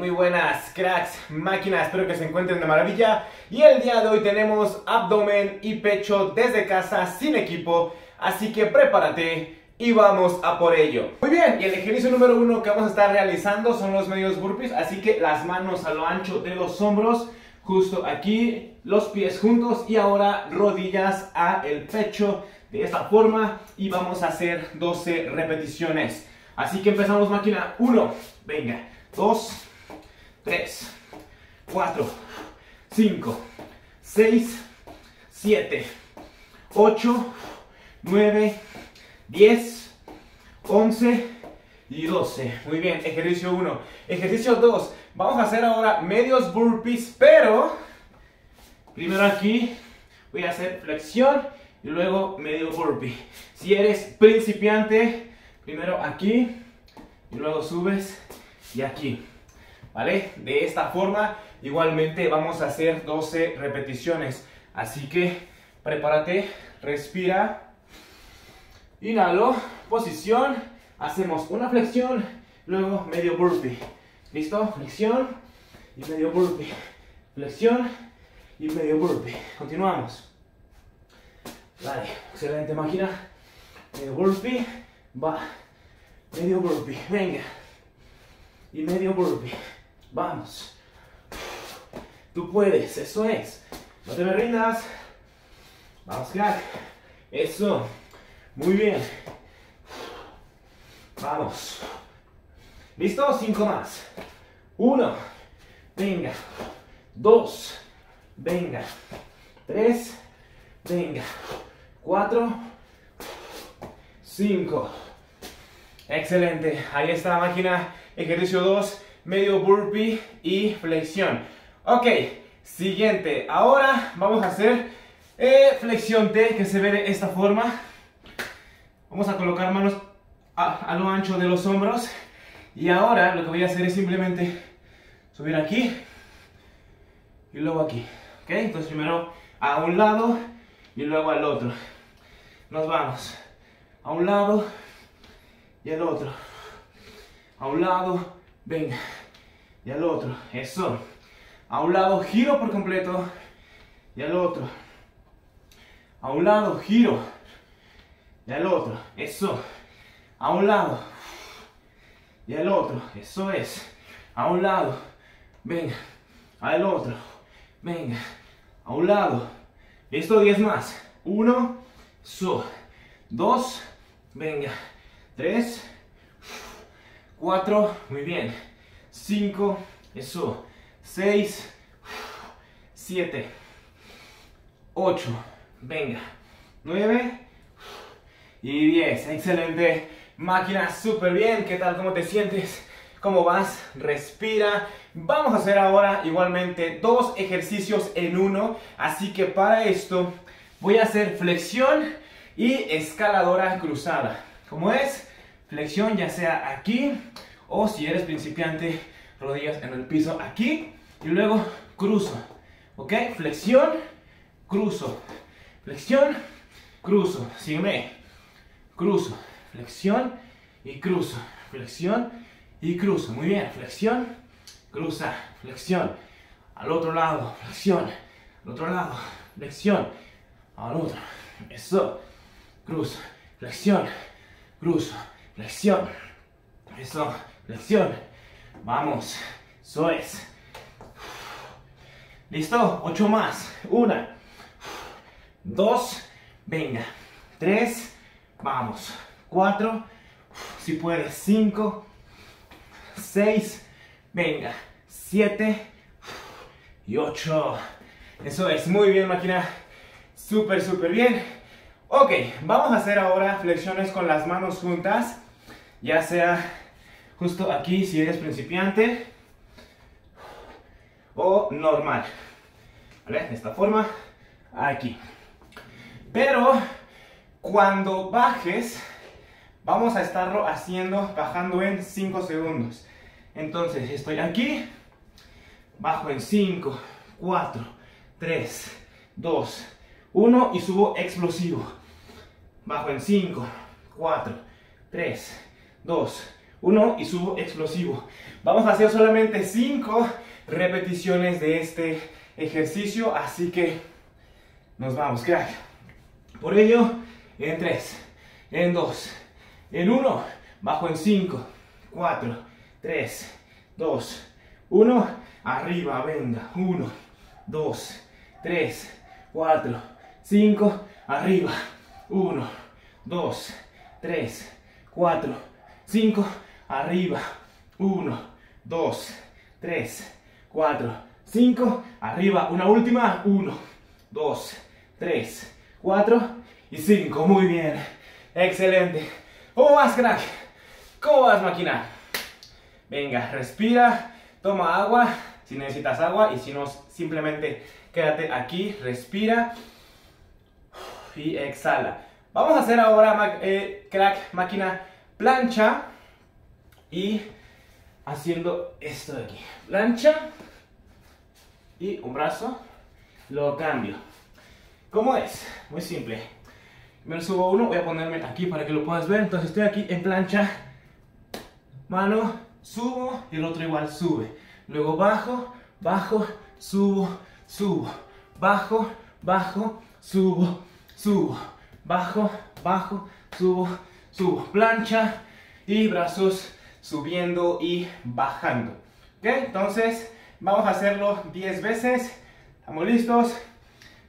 Muy buenas, cracks, máquinas, espero que se encuentren de maravilla. Y el día de hoy tenemos abdomen y pecho desde casa, sin equipo. Así que prepárate y vamos a por ello. Muy bien, y el ejercicio número uno que vamos a estar realizando son los medios burpees. Así que las manos a lo ancho de los hombros, justo aquí, los pies juntos y ahora rodillas a el pecho de esta forma. Y vamos a hacer 12 repeticiones. Así que empezamos máquina 1, venga, 2, 3, 4, 5, 6, 7, 8, 9, 10, 11 y 12. Muy bien, ejercicio 1. Ejercicio 2. Vamos a hacer ahora medios burpees, pero primero aquí voy a hacer flexión y luego medio burpee. Si eres principiante, primero aquí y luego subes y aquí. ¿Vale? De esta forma, igualmente vamos a hacer 12 repeticiones. Así que prepárate, respira. Inhalo, posición, hacemos una flexión, luego medio burpee. ¿Listo? Flexión y medio burpee. Flexión y medio burpee. Continuamos. Vale, excelente máquina. Medio burpee, va. Medio burpee, venga. Y medio burpee. Vamos. Tú puedes, eso es. No te me rindas. Vamos, crack. Eso. Muy bien. Vamos. ¿Listo? Cinco más. Uno. Venga. Dos. Venga. Tres. Venga. Cuatro. Cinco. Excelente. Ahí está la máquina. Ejercicio 2. Medio burpee y flexión. Ok. Siguiente. Ahora vamos a hacer eh, flexión T que se ve de esta forma. Vamos a colocar manos a, lo ancho de los hombros. Y ahora lo que voy a hacer es simplemente subir aquí y luego aquí. ¿Ok? Entonces primero a un lado y luego al otro. Nos vamos. A un lado y al otro. A un lado, venga. Y al otro. Eso. A un lado, giro por completo. Y al otro. A un lado, giro. Y al otro, eso, a un lado, y al otro, eso es, a un lado, venga, al otro, venga, a un lado, esto 10 más, 1, so, 2, venga, 3, 4, muy bien, 5, eso, 6, 7, 8, venga, 9, y 10. Excelente. Máquina, súper bien. ¿Qué tal? ¿Cómo te sientes? ¿Cómo vas? Respira. Vamos a hacer ahora igualmente dos ejercicios en uno. Así que para esto voy a hacer flexión y escaladora cruzada. ¿Cómo es? Flexión ya sea aquí o si eres principiante, rodillas en el piso aquí. Y luego cruzo. ¿Ok? Flexión, cruzo. Flexión, cruzo. Sígueme cruzo, flexión y cruzo, flexión y cruzo. Muy bien, flexión, cruza, flexión. Al otro lado, flexión. Al otro lado, flexión. Al otro. Eso. Cruzo, flexión, cruzo, flexión. Eso, flexión. Vamos. Eso es. ¿Listo? Ocho más. Una. Dos. Venga. Tres. Vamos. Cuatro. Si puedes. Cinco. Seis. Venga. Siete. Y ocho. Eso es. Muy bien, máquina. Súper, súper bien. Ok. Vamos a hacer ahora flexiones con las manos juntas. Ya sea justo aquí si eres principiante. O normal. ¿Vale? De esta forma. Aquí. Pero cuando bajes, vamos a estarlo haciendo, bajando en 5 segundos. Entonces, estoy aquí, bajo en 5, 4, 3, 2, 1 y subo explosivo. Bajo en 5, 4, 3, 2, uno y subo explosivo. Vamos a hacer solamente 5 repeticiones de este ejercicio, así que nos vamos, crack. Por ello, en 3, en 2, en 1, bajo en 5, 4, 3, 2, 1, arriba, venga, 1, 2, 3, 4, 5, arriba, 1, 2, 3, 4, 5, arriba, 1, 2, 3, 4, 5, arriba, una última, 1, 2, 3, 4 y 5, muy bien, excelente, ¿cómo vas crack? ¿Cómo vas máquina? Venga, respira, toma agua, si necesitas agua y si no, simplemente quédate aquí, respira y exhala. Vamos a hacer ahora, eh, crack, máquina, plancha y haciendo esto de aquí. Plancha y un brazo, lo cambio. ¿Cómo es? Muy simple. Me subo uno, voy a ponerme aquí para que lo puedas ver. Entonces estoy aquí en plancha, mano, subo y el otro igual sube. Luego bajo, bajo, subo, subo, bajo, bajo, subo, subo, bajo, bajo, subo, subo, plancha y brazos subiendo y bajando. ¿Ok? Entonces, vamos a hacerlo 10 veces. ¿Estamos listos?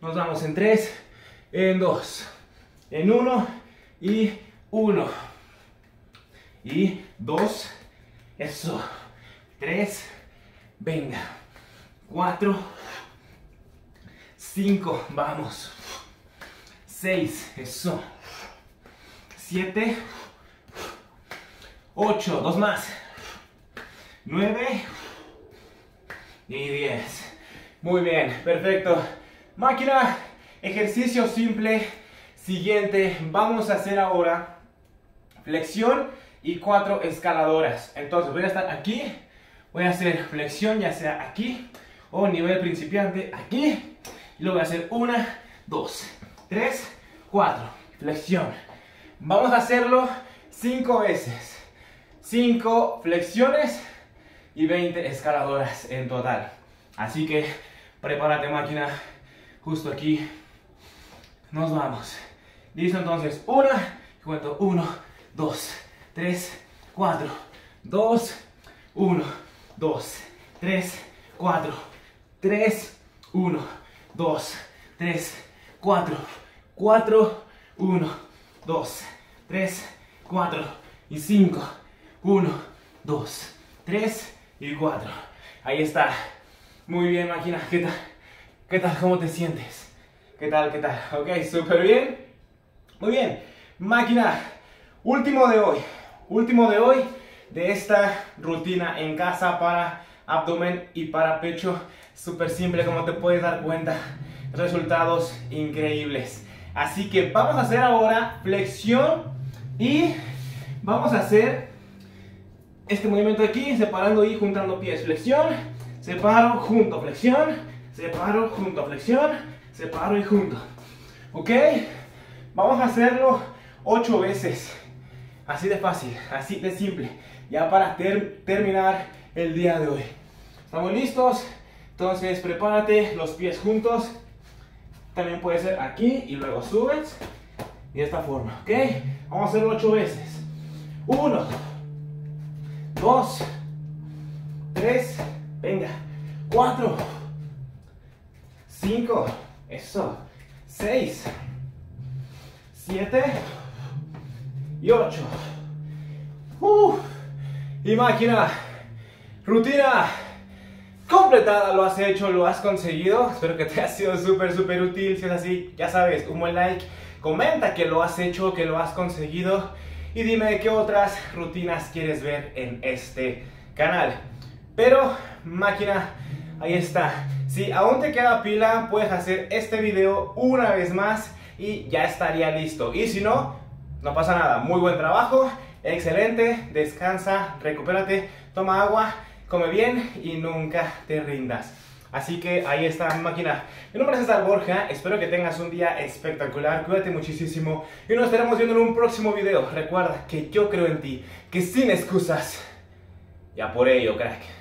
Nos vamos en 3, en 2, en 1 y 1. Y 2, eso. 3, venga. 4, 5, vamos. 6, eso. 7, 8, dos más. 9 y 10. Muy bien, perfecto. Máquina, ejercicio simple. Siguiente, vamos a hacer ahora flexión y cuatro escaladoras. Entonces voy a estar aquí, voy a hacer flexión ya sea aquí o nivel principiante aquí. Y luego voy a hacer una, dos, 3, 4. Flexión. Vamos a hacerlo 5 veces. 5 flexiones y 20 escaladoras en total. Así que prepárate máquina. Justo aquí. Nos vamos. Listo entonces. Una. Cuento 1, 2, 3, 4, 2, 1, 2, 3, 4, 3, 1, 2, 3, 4, 4, 1, 2, 3, 4 y 5. 1, 2, 3 y 4. Ahí está. Muy bien, máquina. ¿Qué tal? ¿Qué tal? ¿Cómo te sientes? ¿Qué tal? ¿Qué tal? Ok, súper bien. Muy bien. Máquina, último de hoy. Último de hoy de esta rutina en casa para abdomen y para pecho. Súper simple, como te puedes dar cuenta. Resultados increíbles. Así que vamos a hacer ahora flexión y vamos a hacer este movimiento aquí, separando y juntando pies. Flexión, separo, junto, flexión, separo, junto, flexión, separo y junto. ¿Ok? Vamos a hacerlo 8 veces. Así de fácil, así de simple. Ya para terminar el día de hoy. ¿Estamos listos? Entonces prepárate, los pies juntos. También puede ser aquí y luego subes. De esta forma, ¿ok? Vamos a hacerlo ocho veces. Uno, dos, tres, venga, cuatro, cinco, eso, seis, siete y ocho. Uh, y máquina, rutina completada, lo has hecho, lo has conseguido. Espero que te haya sido súper, súper útil. Si es así, ya sabes, un buen like. Comenta que lo has hecho, que lo has conseguido. Y dime qué otras rutinas quieres ver en este canal. Pero, máquina, ahí está. Si aún te queda pila, puedes hacer este video una vez más y ya estaría listo. Y si no, no pasa nada. Muy buen trabajo, excelente. Descansa, recupérate, toma agua come bien y nunca te rindas. Así que ahí está máquina. Mi nombre es César Borja, espero que tengas un día espectacular, cuídate muchísimo y nos estaremos viendo en un próximo video. Recuerda que yo creo en ti, que sin excusas, ya por ello, crack.